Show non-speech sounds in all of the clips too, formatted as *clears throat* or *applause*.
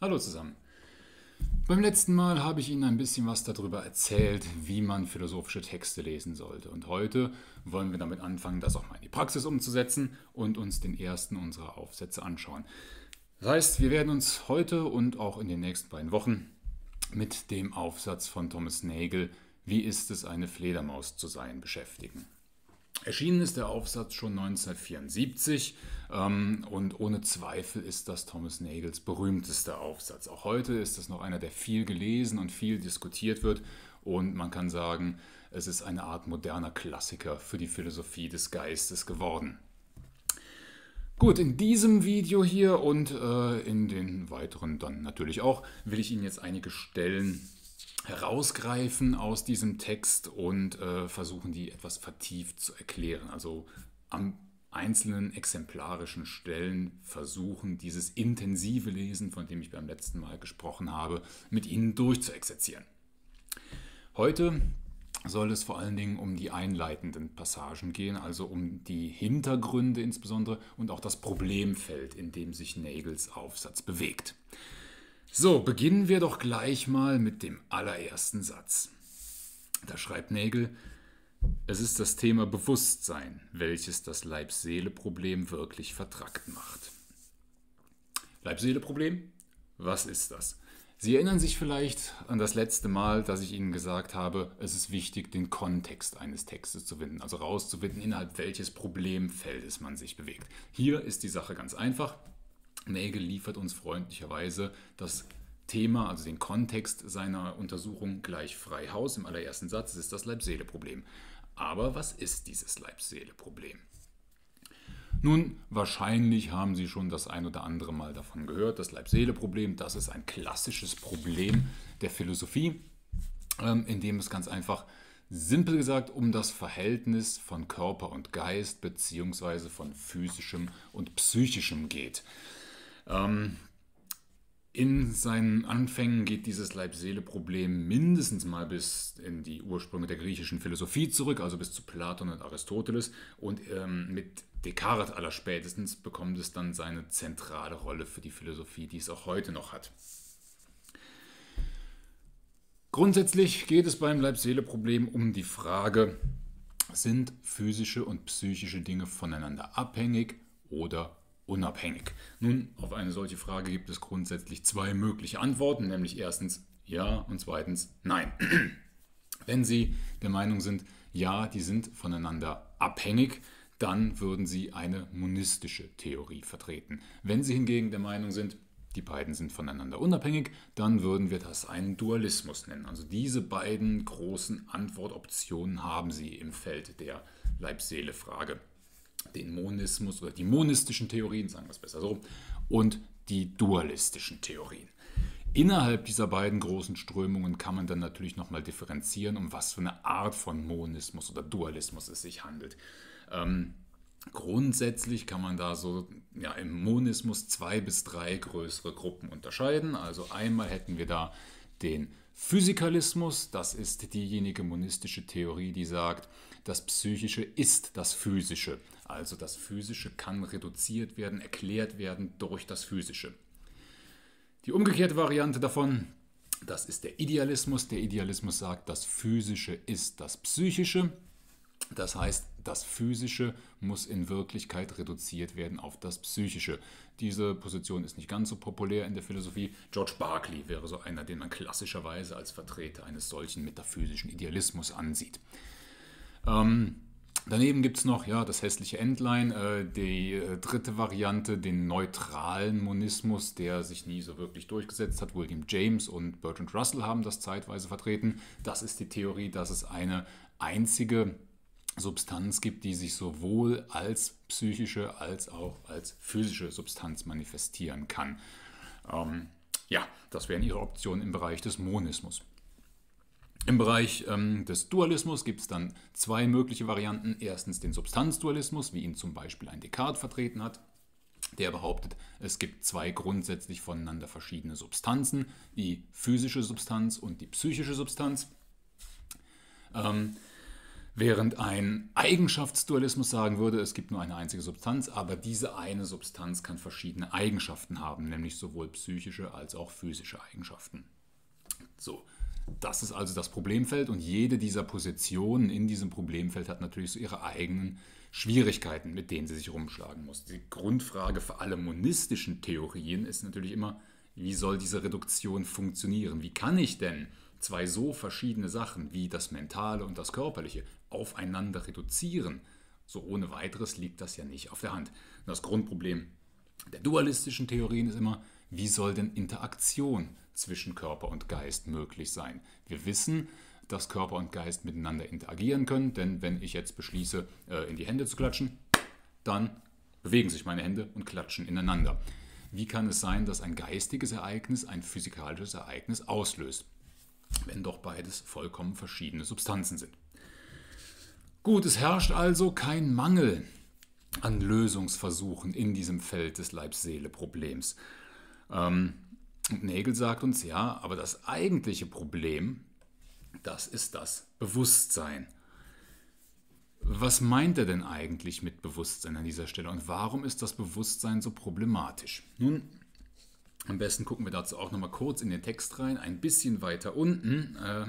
Hallo zusammen. Beim letzten Mal habe ich Ihnen ein bisschen was darüber erzählt, wie man philosophische Texte lesen sollte. Und heute wollen wir damit anfangen, das auch mal in die Praxis umzusetzen und uns den ersten unserer Aufsätze anschauen. Das heißt, wir werden uns heute und auch in den nächsten beiden Wochen mit dem Aufsatz von Thomas Nagel Wie ist es, eine Fledermaus zu sein, beschäftigen. Erschienen ist der Aufsatz schon 1974 ähm, und ohne Zweifel ist das Thomas Nagels berühmtester Aufsatz. Auch heute ist es noch einer, der viel gelesen und viel diskutiert wird und man kann sagen, es ist eine Art moderner Klassiker für die Philosophie des Geistes geworden. Gut, in diesem Video hier und äh, in den weiteren dann natürlich auch will ich Ihnen jetzt einige Stellen herausgreifen aus diesem Text und äh, versuchen, die etwas vertieft zu erklären. Also am einzelnen exemplarischen Stellen versuchen, dieses intensive Lesen, von dem ich beim letzten Mal gesprochen habe, mit Ihnen durchzuexerzieren. Heute soll es vor allen Dingen um die einleitenden Passagen gehen, also um die Hintergründe insbesondere und auch das Problemfeld, in dem sich Nagels Aufsatz bewegt. So, beginnen wir doch gleich mal mit dem allerersten Satz. Da schreibt Nägel, es ist das Thema Bewusstsein, welches das Leib-Seele-Problem wirklich vertrackt macht. Leib-Seele-Problem? Was ist das? Sie erinnern sich vielleicht an das letzte Mal, dass ich Ihnen gesagt habe, es ist wichtig, den Kontext eines Textes zu finden, also rauszufinden, innerhalb welches Problemfeldes man sich bewegt. Hier ist die Sache ganz einfach. Nägel liefert uns freundlicherweise das Thema, also den Kontext seiner Untersuchung gleich frei Haus. Im allerersten Satz es ist das Leib-Seele-Problem. Aber was ist dieses Leib-Seele-Problem? Nun, wahrscheinlich haben Sie schon das ein oder andere Mal davon gehört. Das Leib-Seele-Problem, das ist ein klassisches Problem der Philosophie, ähm, in dem es ganz einfach, simpel gesagt, um das Verhältnis von Körper und Geist beziehungsweise von physischem und psychischem geht. Ähm, in seinen Anfängen geht dieses Leib-Seele-Problem mindestens mal bis in die Ursprünge der griechischen Philosophie zurück, also bis zu Platon und Aristoteles. Und ähm, mit Descartes allerspätestens bekommt es dann seine zentrale Rolle für die Philosophie, die es auch heute noch hat. Grundsätzlich geht es beim Leib-Seele-Problem um die Frage, sind physische und psychische Dinge voneinander abhängig oder unabhängig? Nun, auf eine solche Frage gibt es grundsätzlich zwei mögliche Antworten, nämlich erstens ja und zweitens nein. *clears throat* Wenn Sie der Meinung sind, ja, die sind voneinander abhängig, dann würden Sie eine monistische Theorie vertreten. Wenn Sie hingegen der Meinung sind, die beiden sind voneinander unabhängig, dann würden wir das einen Dualismus nennen. Also diese beiden großen Antwortoptionen haben Sie im Feld der Leib-Seele-Frage den Monismus oder die monistischen Theorien, sagen wir es besser so, und die dualistischen Theorien. Innerhalb dieser beiden großen Strömungen kann man dann natürlich nochmal differenzieren, um was für eine Art von Monismus oder Dualismus es sich handelt. Ähm, grundsätzlich kann man da so ja, im Monismus zwei bis drei größere Gruppen unterscheiden. Also einmal hätten wir da den Physikalismus, das ist diejenige monistische Theorie, die sagt, das Psychische ist das Physische. Also das Physische kann reduziert werden, erklärt werden durch das Physische. Die umgekehrte Variante davon, das ist der Idealismus. Der Idealismus sagt, das Physische ist das Psychische. Das heißt, das Physische muss in Wirklichkeit reduziert werden auf das Psychische. Diese Position ist nicht ganz so populär in der Philosophie. George Berkeley wäre so einer, den man klassischerweise als Vertreter eines solchen metaphysischen Idealismus ansieht. Ähm, Daneben gibt es noch ja, das hässliche Entlein, äh, die äh, dritte Variante, den neutralen Monismus, der sich nie so wirklich durchgesetzt hat. William James und Bertrand Russell haben das zeitweise vertreten. Das ist die Theorie, dass es eine einzige Substanz gibt, die sich sowohl als psychische als auch als physische Substanz manifestieren kann. Ähm, ja, das wären ihre Optionen im Bereich des Monismus. Im Bereich ähm, des Dualismus gibt es dann zwei mögliche Varianten. Erstens den Substanzdualismus, wie ihn zum Beispiel ein Descartes vertreten hat. Der behauptet, es gibt zwei grundsätzlich voneinander verschiedene Substanzen, die physische Substanz und die psychische Substanz. Ähm, Während ein Eigenschaftsdualismus sagen würde, es gibt nur eine einzige Substanz, aber diese eine Substanz kann verschiedene Eigenschaften haben, nämlich sowohl psychische als auch physische Eigenschaften. So, das ist also das Problemfeld und jede dieser Positionen in diesem Problemfeld hat natürlich so ihre eigenen Schwierigkeiten, mit denen sie sich rumschlagen muss. Die Grundfrage für alle monistischen Theorien ist natürlich immer, wie soll diese Reduktion funktionieren? Wie kann ich denn zwei so verschiedene Sachen wie das Mentale und das Körperliche aufeinander reduzieren? So ohne weiteres liegt das ja nicht auf der Hand. das Grundproblem der dualistischen Theorien ist immer, wie soll denn Interaktion zwischen Körper und Geist möglich sein? Wir wissen, dass Körper und Geist miteinander interagieren können, denn wenn ich jetzt beschließe, äh, in die Hände zu klatschen, dann bewegen sich meine Hände und klatschen ineinander. Wie kann es sein, dass ein geistiges Ereignis ein physikalisches Ereignis auslöst, wenn doch beides vollkommen verschiedene Substanzen sind? Gut, es herrscht also kein Mangel an Lösungsversuchen in diesem Feld des Leib-Seele-Problems. Ähm, Nägel sagt uns ja, aber das eigentliche Problem das ist das Bewusstsein. Was meint er denn eigentlich mit Bewusstsein an dieser Stelle und warum ist das Bewusstsein so problematisch? Nun, am besten gucken wir dazu auch nochmal kurz in den Text rein, ein bisschen weiter unten äh,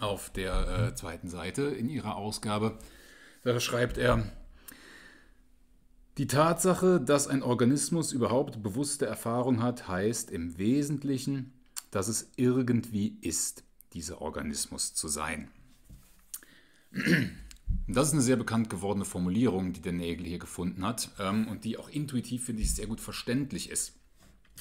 auf der äh, zweiten Seite in ihrer Ausgabe. Da schreibt er, die Tatsache, dass ein Organismus überhaupt bewusste Erfahrung hat, heißt im Wesentlichen, dass es irgendwie ist dieser Organismus zu sein. Das ist eine sehr bekannt gewordene Formulierung, die der Nägel hier gefunden hat ähm, und die auch intuitiv, finde ich, sehr gut verständlich ist.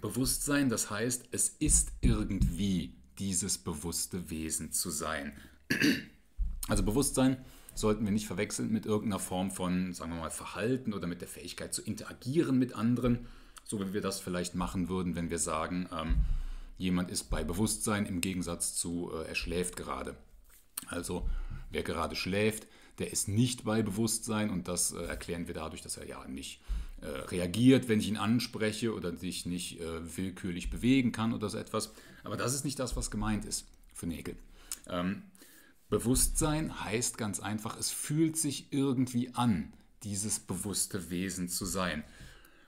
Bewusstsein, das heißt, es ist irgendwie dieses bewusste Wesen zu sein. *clears throat* Also Bewusstsein sollten wir nicht verwechseln mit irgendeiner Form von, sagen wir mal, Verhalten oder mit der Fähigkeit zu interagieren mit anderen, so wie wir das vielleicht machen würden, wenn wir sagen, ähm, jemand ist bei Bewusstsein im Gegensatz zu äh, er schläft gerade. Also wer gerade schläft, der ist nicht bei Bewusstsein und das äh, erklären wir dadurch, dass er ja nicht äh, reagiert, wenn ich ihn anspreche oder sich nicht äh, willkürlich bewegen kann oder so etwas. Aber das ist nicht das, was gemeint ist für Nägel. Ähm, Bewusstsein heißt ganz einfach, es fühlt sich irgendwie an, dieses bewusste Wesen zu sein.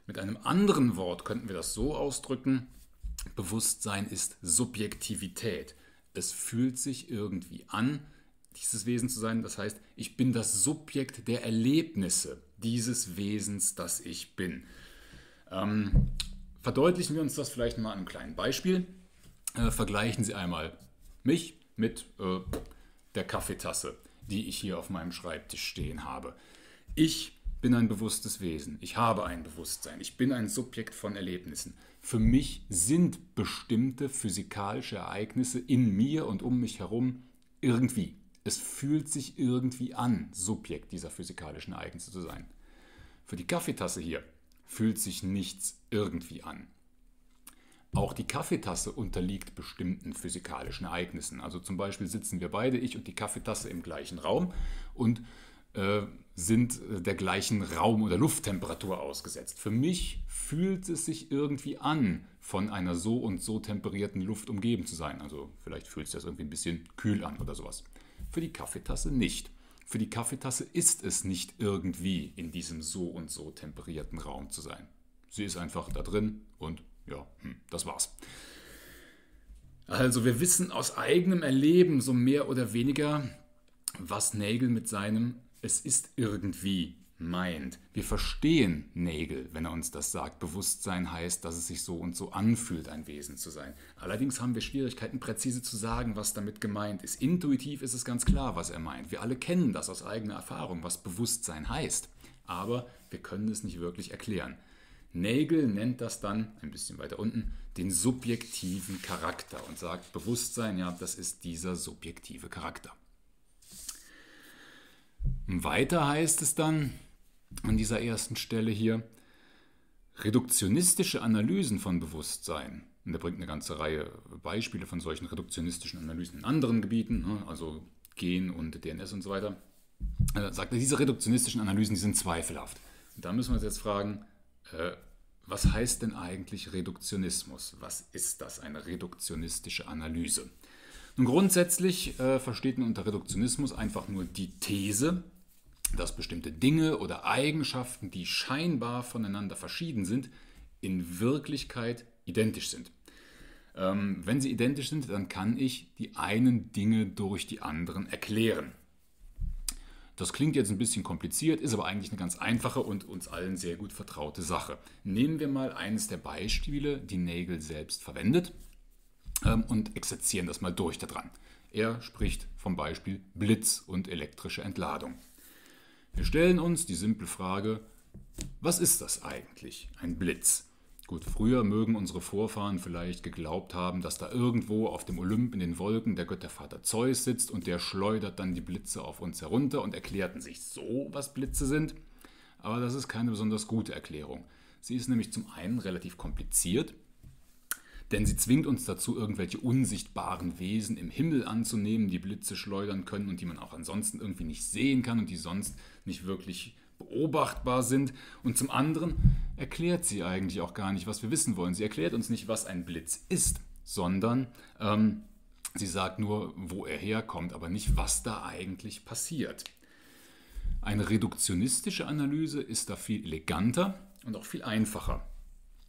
Mit einem anderen Wort könnten wir das so ausdrücken, Bewusstsein ist Subjektivität. Es fühlt sich irgendwie an, dieses Wesen zu sein. Das heißt, ich bin das Subjekt der Erlebnisse dieses Wesens, das ich bin. Ähm, verdeutlichen wir uns das vielleicht mal an einem kleinen Beispiel. Äh, vergleichen Sie einmal mich mit äh, der Kaffeetasse, die ich hier auf meinem Schreibtisch stehen habe. Ich bin ein bewusstes Wesen. Ich habe ein Bewusstsein. Ich bin ein Subjekt von Erlebnissen. Für mich sind bestimmte physikalische Ereignisse in mir und um mich herum irgendwie. Es fühlt sich irgendwie an, Subjekt dieser physikalischen Ereignisse zu sein. Für die Kaffeetasse hier fühlt sich nichts irgendwie an. Auch die Kaffeetasse unterliegt bestimmten physikalischen Ereignissen. Also zum Beispiel sitzen wir beide, ich und die Kaffeetasse, im gleichen Raum und äh, sind äh, der gleichen Raum- oder Lufttemperatur ausgesetzt. Für mich fühlt es sich irgendwie an, von einer so und so temperierten Luft umgeben zu sein. Also vielleicht fühlt sich das irgendwie ein bisschen kühl an oder sowas. Für die Kaffeetasse nicht. Für die Kaffeetasse ist es nicht irgendwie in diesem so und so temperierten Raum zu sein. Sie ist einfach da drin und ja, hm, das war's. Also wir wissen aus eigenem Erleben so mehr oder weniger, was Nagel mit seinem es ist irgendwie meint. Wir verstehen Nägel, wenn er uns das sagt. Bewusstsein heißt, dass es sich so und so anfühlt, ein Wesen zu sein. Allerdings haben wir Schwierigkeiten, präzise zu sagen, was damit gemeint ist. Intuitiv ist es ganz klar, was er meint. Wir alle kennen das aus eigener Erfahrung, was Bewusstsein heißt. Aber wir können es nicht wirklich erklären. Nägel nennt das dann, ein bisschen weiter unten, den subjektiven Charakter und sagt, Bewusstsein, ja, das ist dieser subjektive Charakter. Weiter heißt es dann an dieser ersten Stelle hier, reduktionistische Analysen von Bewusstsein. Und er bringt eine ganze Reihe Beispiele von solchen reduktionistischen Analysen in anderen Gebieten, ne, also Gen und DNS und so weiter. Er sagt er, diese reduktionistischen Analysen, die sind zweifelhaft. Und da müssen wir uns jetzt fragen, äh, was heißt denn eigentlich Reduktionismus? Was ist das, eine reduktionistische Analyse? Nun grundsätzlich äh, versteht man unter Reduktionismus einfach nur die These, dass bestimmte Dinge oder Eigenschaften, die scheinbar voneinander verschieden sind, in Wirklichkeit identisch sind. Ähm, wenn sie identisch sind, dann kann ich die einen Dinge durch die anderen erklären. Das klingt jetzt ein bisschen kompliziert, ist aber eigentlich eine ganz einfache und uns allen sehr gut vertraute Sache. Nehmen wir mal eines der Beispiele, die Nagel selbst verwendet ähm, und exerzieren das mal durch daran. Er spricht vom Beispiel Blitz und elektrische Entladung. Wir stellen uns die simple Frage, was ist das eigentlich, ein Blitz? Gut, früher mögen unsere Vorfahren vielleicht geglaubt haben, dass da irgendwo auf dem Olymp in den Wolken der Göttervater Zeus sitzt und der schleudert dann die Blitze auf uns herunter und erklärten sich so, was Blitze sind. Aber das ist keine besonders gute Erklärung. Sie ist nämlich zum einen relativ kompliziert, denn sie zwingt uns dazu, irgendwelche unsichtbaren Wesen im Himmel anzunehmen, die Blitze schleudern können und die man auch ansonsten irgendwie nicht sehen kann und die sonst nicht wirklich beobachtbar sind. Und zum anderen erklärt sie eigentlich auch gar nicht, was wir wissen wollen. Sie erklärt uns nicht, was ein Blitz ist, sondern ähm, sie sagt nur, wo er herkommt, aber nicht, was da eigentlich passiert. Eine reduktionistische Analyse ist da viel eleganter und auch viel einfacher.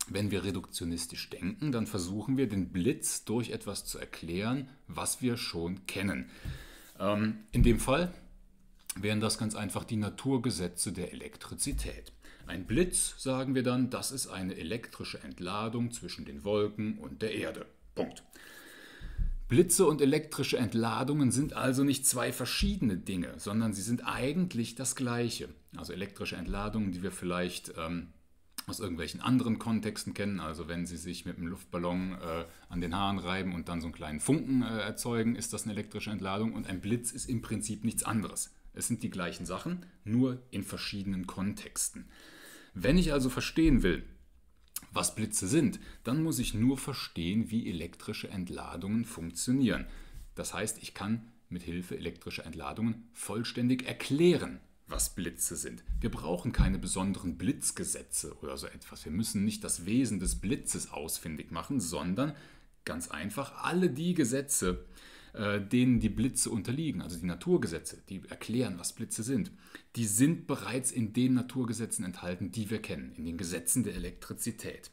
Wenn wir reduktionistisch denken, dann versuchen wir den Blitz durch etwas zu erklären, was wir schon kennen. Ähm, in dem Fall wären das ganz einfach die Naturgesetze der Elektrizität. Ein Blitz, sagen wir dann, das ist eine elektrische Entladung zwischen den Wolken und der Erde. Punkt. Blitze und elektrische Entladungen sind also nicht zwei verschiedene Dinge, sondern sie sind eigentlich das gleiche. Also elektrische Entladungen, die wir vielleicht ähm, aus irgendwelchen anderen Kontexten kennen, also wenn Sie sich mit einem Luftballon äh, an den Haaren reiben und dann so einen kleinen Funken äh, erzeugen, ist das eine elektrische Entladung und ein Blitz ist im Prinzip nichts anderes. Es sind die gleichen Sachen, nur in verschiedenen Kontexten. Wenn ich also verstehen will, was Blitze sind, dann muss ich nur verstehen, wie elektrische Entladungen funktionieren. Das heißt, ich kann mit Hilfe elektrischer Entladungen vollständig erklären, was Blitze sind. Wir brauchen keine besonderen Blitzgesetze oder so etwas. Wir müssen nicht das Wesen des Blitzes ausfindig machen, sondern ganz einfach alle die Gesetze, äh, denen die Blitze unterliegen, also die Naturgesetze, die erklären, was Blitze sind, die sind bereits in den Naturgesetzen enthalten, die wir kennen, in den Gesetzen der Elektrizität.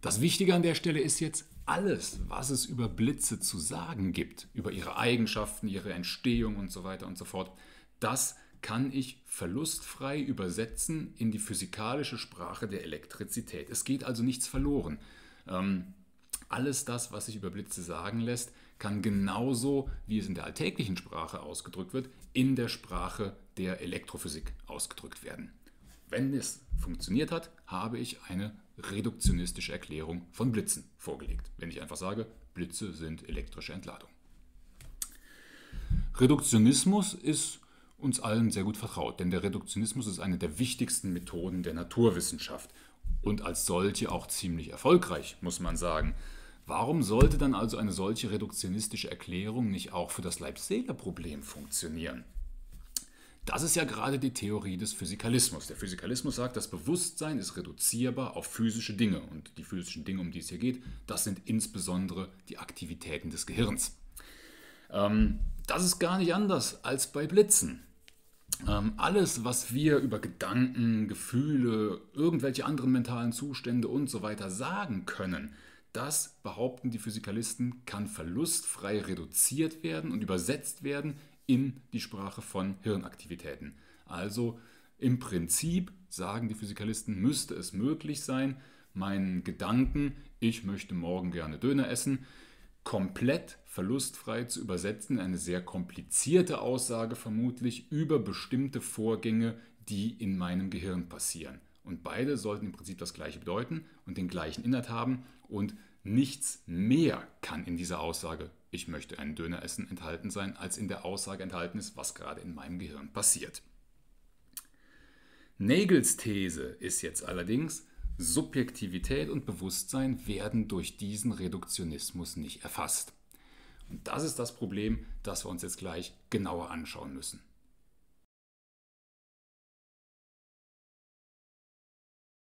Das Wichtige an der Stelle ist jetzt, alles, was es über Blitze zu sagen gibt, über ihre Eigenschaften, ihre Entstehung und so weiter und so fort, das kann ich verlustfrei übersetzen in die physikalische Sprache der Elektrizität. Es geht also nichts verloren. Ähm, alles das, was sich über Blitze sagen lässt, kann genauso, wie es in der alltäglichen Sprache ausgedrückt wird, in der Sprache der Elektrophysik ausgedrückt werden. Wenn es funktioniert hat, habe ich eine reduktionistische Erklärung von Blitzen vorgelegt. Wenn ich einfach sage, Blitze sind elektrische Entladung. Reduktionismus ist uns allen sehr gut vertraut, denn der Reduktionismus ist eine der wichtigsten Methoden der Naturwissenschaft und als solche auch ziemlich erfolgreich, muss man sagen. Warum sollte dann also eine solche reduktionistische Erklärung nicht auch für das Leib-Seele-Problem funktionieren? Das ist ja gerade die Theorie des Physikalismus. Der Physikalismus sagt, das Bewusstsein ist reduzierbar auf physische Dinge. Und die physischen Dinge, um die es hier geht, das sind insbesondere die Aktivitäten des Gehirns. Ähm, das ist gar nicht anders als bei Blitzen. Ähm, alles, was wir über Gedanken, Gefühle, irgendwelche anderen mentalen Zustände und so weiter sagen können, das, behaupten die Physikalisten, kann verlustfrei reduziert werden und übersetzt werden in die Sprache von Hirnaktivitäten. Also im Prinzip, sagen die Physikalisten, müsste es möglich sein, meinen Gedanken, ich möchte morgen gerne Döner essen, komplett verlustfrei zu übersetzen in eine sehr komplizierte Aussage vermutlich über bestimmte Vorgänge, die in meinem Gehirn passieren. Und beide sollten im Prinzip das gleiche bedeuten und den gleichen Inhalt haben und nichts mehr kann in dieser Aussage, ich möchte einen Döner essen, enthalten sein, als in der Aussage enthalten ist, was gerade in meinem Gehirn passiert. Nagels These ist jetzt allerdings, Subjektivität und Bewusstsein werden durch diesen Reduktionismus nicht erfasst. Und das ist das Problem, das wir uns jetzt gleich genauer anschauen müssen.